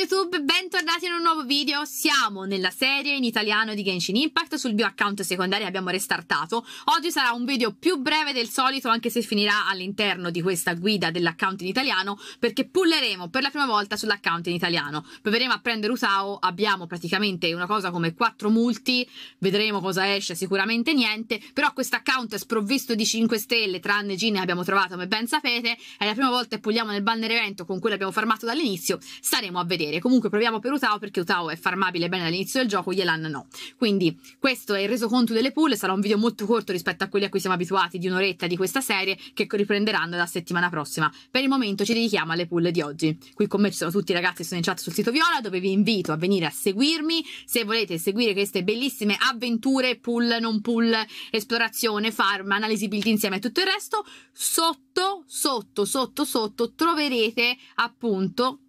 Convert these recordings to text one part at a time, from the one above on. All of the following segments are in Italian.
YouTube, bentornati in un nuovo video. Siamo nella serie in italiano di Genshin Impact sul mio account secondario abbiamo restartato. Oggi sarà un video più breve del solito anche se finirà all'interno di questa guida dell'account in italiano perché pulleremo per la prima volta sull'account in italiano. Proveremo a prendere Usao, abbiamo praticamente una cosa come 4 multi, vedremo cosa esce, sicuramente niente, però questo account è sprovvisto di 5 stelle, tranne ne abbiamo trovato come ben sapete, è la prima volta che puliamo nel banner evento con cui l'abbiamo farmato dall'inizio, staremo a vedere. Comunque proviamo per Utao perché Utao è farmabile bene all'inizio del gioco, Yelan no. Quindi questo è il resoconto delle pool, sarà un video molto corto rispetto a quelli a cui siamo abituati di un'oretta di questa serie che riprenderanno la settimana prossima. Per il momento ci dedichiamo alle pool di oggi. Qui con me ci sono tutti i ragazzi che sono in chat sul sito Viola dove vi invito a venire a seguirmi se volete seguire queste bellissime avventure, pool, non pool, esplorazione, farm, analisi build insieme e tutto il resto. Sotto, sotto, sotto, sotto troverete appunto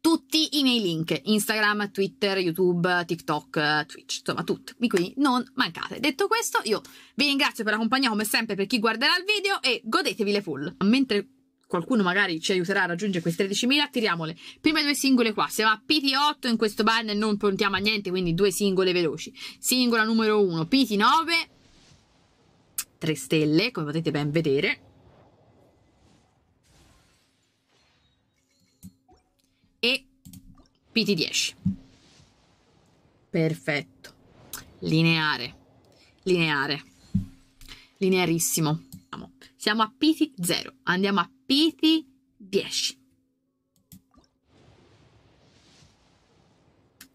tutti i miei link, Instagram, Twitter, YouTube, TikTok, Twitch, insomma tutto, quindi non mancate. Detto questo, io vi ringrazio per la compagnia come sempre per chi guarderà il video e godetevi le full. Mentre qualcuno magari ci aiuterà a raggiungere questi 13.000, tiriamo le prime due singole qua. Siamo a PT8 in questo banner, non puntiamo a niente, quindi due singole veloci. Singola numero 1, PT9, 3 stelle, come potete ben vedere. PT10. Perfetto. Lineare. Lineare. Linearissimo. Siamo a PT0. Andiamo a PT10.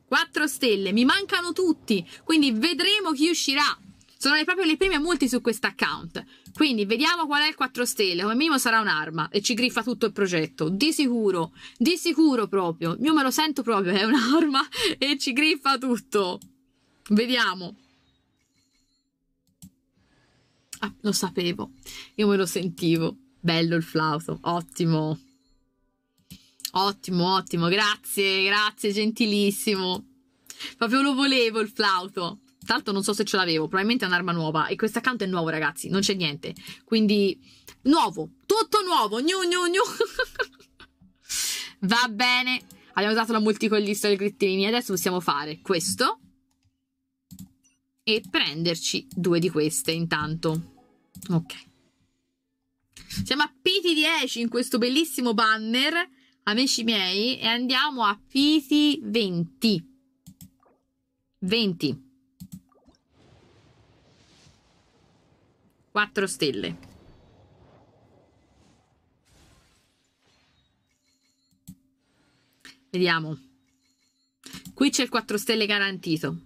4 stelle. Mi mancano tutti. Quindi vedremo chi uscirà. Sono proprio le prime multi su questo account. Quindi vediamo qual è il 4 stelle. Come minimo sarà un'arma e ci griffa tutto il progetto. Di sicuro, di sicuro proprio. Io me lo sento proprio, è un'arma e ci griffa tutto. Vediamo. Ah, lo sapevo. Io me lo sentivo. Bello il flauto, ottimo. Ottimo, ottimo, grazie, grazie, gentilissimo. Proprio lo volevo il flauto. L'altro non so se ce l'avevo, probabilmente è un'arma nuova. E questo account è nuovo, ragazzi, non c'è niente. Quindi, nuovo, tutto nuovo, gnu gnu gnu. Va bene. Abbiamo dato la multicollista del grittini. Adesso possiamo fare questo. E prenderci due di queste intanto. Ok. Siamo a PT10 in questo bellissimo banner, amici miei, e andiamo a PT20. 20. 4 stelle. Vediamo. Qui c'è il 4 stelle garantito.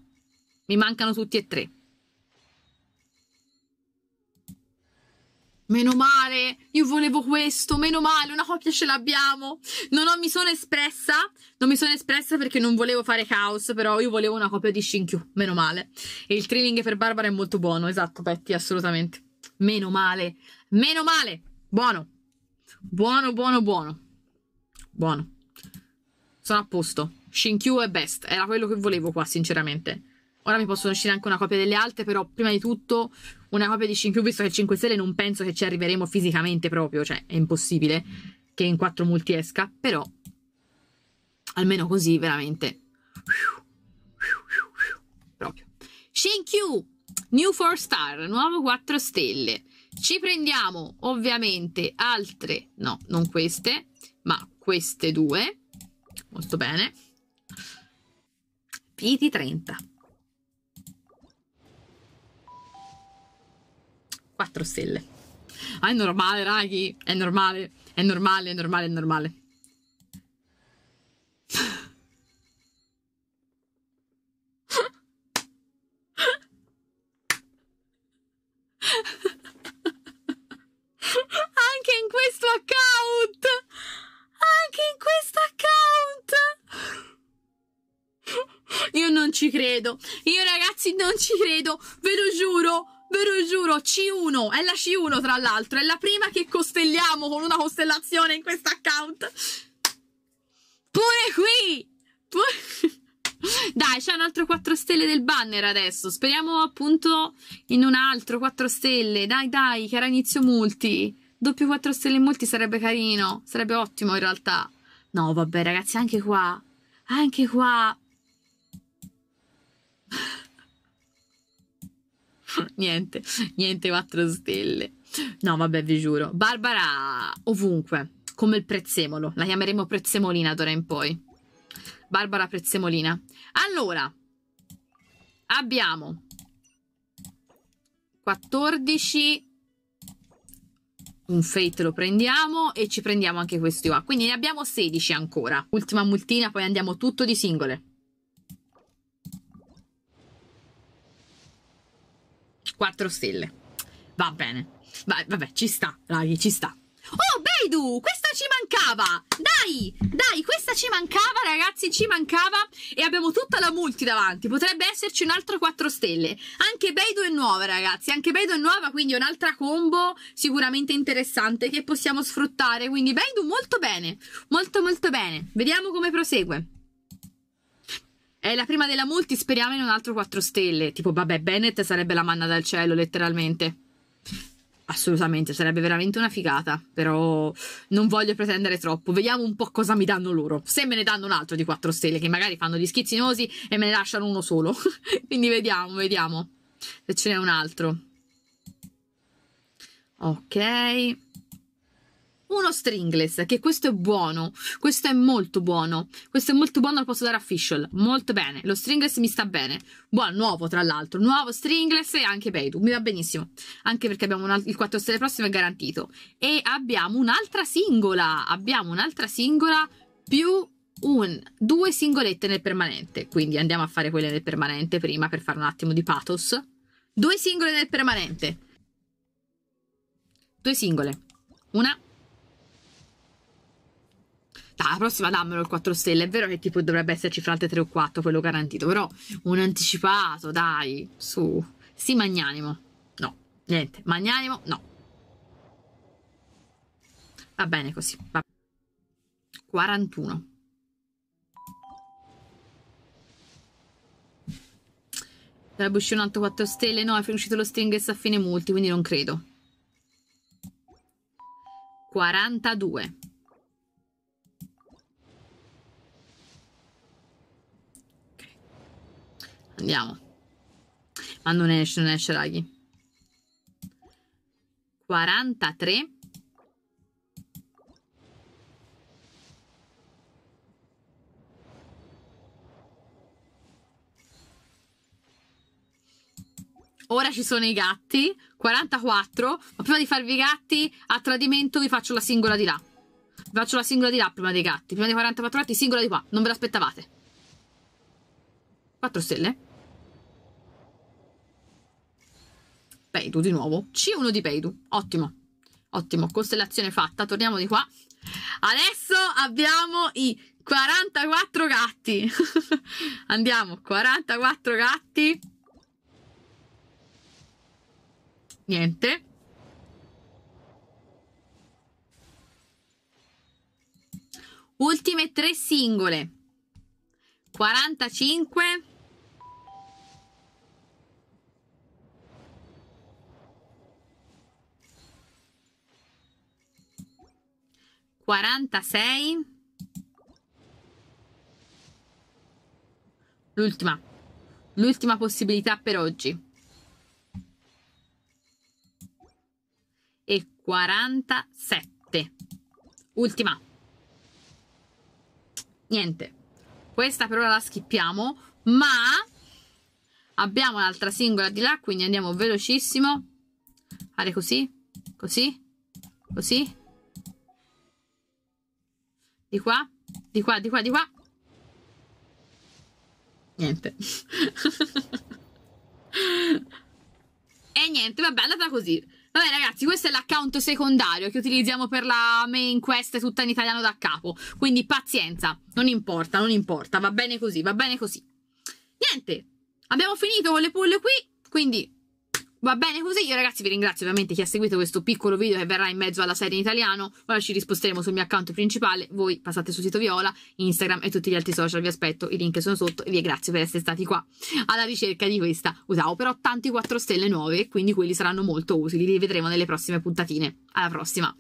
Mi mancano tutti e tre. Meno male, io volevo questo, meno male, una coppia ce l'abbiamo. Non ho, mi sono espressa, non mi sono espressa perché non volevo fare caos, però io volevo una coppia di Shinkyu, meno male. E il trimming per Barbara è molto buono, esatto, Petty, assolutamente. Meno male. Meno male. Buono. Buono, buono, buono. Buono. Sono a posto. Shinkyu è best. Era quello che volevo qua, sinceramente. Ora mi possono uscire anche una copia delle altre, però prima di tutto una copia di Shinkyu, visto che 5 stelle non penso che ci arriveremo fisicamente proprio, cioè è impossibile che in 4 multi esca, però almeno così veramente proprio. Shinkyu New 4 star, nuovo 4 stelle. Ci prendiamo ovviamente altre, no, non queste, ma queste due. Molto bene. PT 30. 4 stelle. Ah, è normale, raghi. È normale. È normale, è normale, è normale. Ci credo. Io ragazzi non ci credo, ve lo giuro. Ve lo giuro, C1, è la C1 tra l'altro, è la prima che costelliamo con una costellazione in questo account. Pure qui! Pure... Dai, c'è un altro 4 stelle del banner adesso. Speriamo appunto in un altro 4 stelle. Dai, dai, che era inizio multi. Doppio 4 stelle in multi sarebbe carino. Sarebbe ottimo in realtà. No, vabbè, ragazzi, anche qua. Anche qua. niente, niente 4 stelle. No, vabbè, vi giuro. Barbara ovunque, come il prezzemolo. La chiameremo prezzemolina d'ora in poi. Barbara Prezzemolina. Allora, abbiamo 14 un fate lo prendiamo e ci prendiamo anche questi qua. Quindi ne abbiamo 16 ancora. Ultima multina poi andiamo tutto di singole. 4 stelle. Va bene. Va, vabbè ci sta raghi ci sta Beidu, questa ci mancava! Dai, dai, questa ci mancava, ragazzi, ci mancava e abbiamo tutta la multi davanti. Potrebbe esserci un altro 4 stelle. Anche Beidu è nuova, ragazzi, anche Beidu è nuova, quindi è un'altra combo sicuramente interessante che possiamo sfruttare. Quindi Beidu molto bene, molto molto bene. Vediamo come prosegue. È la prima della multi, speriamo in un altro 4 stelle. Tipo, vabbè, Bennett sarebbe la manna dal cielo, letteralmente. Assolutamente, sarebbe veramente una figata, però non voglio pretendere troppo. Vediamo un po' cosa mi danno loro. Se me ne danno un altro di 4 stelle, che magari fanno gli schizzinosi e me ne lasciano uno solo. Quindi vediamo, vediamo se ce n'è un altro. Ok uno stringless, che questo è buono, questo è molto buono, questo è molto buono, lo posso dare a Official, molto bene, lo stringless mi sta bene, buono, nuovo tra l'altro, nuovo stringless e anche Paydu, mi va benissimo, anche perché abbiamo un, il 4 stelle prossimo è garantito, e abbiamo un'altra singola, abbiamo un'altra singola più un, due singolette nel permanente, quindi andiamo a fare quelle nel permanente prima per fare un attimo di pathos, due singole nel permanente, due singole, una la prossima dammelo il 4 stelle. È vero che tipo dovrebbe esserci fra altre 3 o 4, quello garantito. Però un anticipato, dai, su. Sì, magnanimo. No, niente. Magnanimo, no. Va bene così. Va. 41. Dovrebbe uscire un altro 4 stelle. No, è uscito lo stringless a fine multi, quindi non credo. 42. Andiamo. Ma non esce, non esce, raghi. 43. Ora ci sono i gatti, 44, ma prima di farvi i gatti, a tradimento vi faccio la singola di là. Vi faccio la singola di là prima dei gatti. Prima dei 44 gatti, singola di qua. Non ve l'aspettavate. 4 stelle. Peidu di nuovo. C1 di Peidu. Ottimo. Ottimo. Costellazione fatta. Torniamo di qua. Adesso abbiamo i 44 gatti. Andiamo. 44 gatti. Niente. Ultime tre singole. 45. 46 l'ultima. L'ultima possibilità per oggi. E 47 ultima. Niente. Questa per ora la schippiamo ma abbiamo un'altra singola di là quindi andiamo velocissimo. Fare così così così di qua, di qua, di qua, di qua. Niente. e niente, vabbè, è andata così. Vabbè ragazzi, questo è l'account secondario che utilizziamo per la main quest tutta in italiano da capo. Quindi pazienza, non importa, non importa, va bene così, va bene così. Niente, abbiamo finito con le pulle qui, quindi Va bene così, io ragazzi vi ringrazio ovviamente chi ha seguito questo piccolo video che verrà in mezzo alla serie in italiano, ora ci risposteremo sul mio account principale, voi passate sul sito Viola, Instagram e tutti gli altri social, vi aspetto, i link sono sotto e vi ringrazio per essere stati qua alla ricerca di questa. Usavo però tanti 4 stelle nuove, quindi quelli saranno molto utili, li vedremo nelle prossime puntatine. Alla prossima!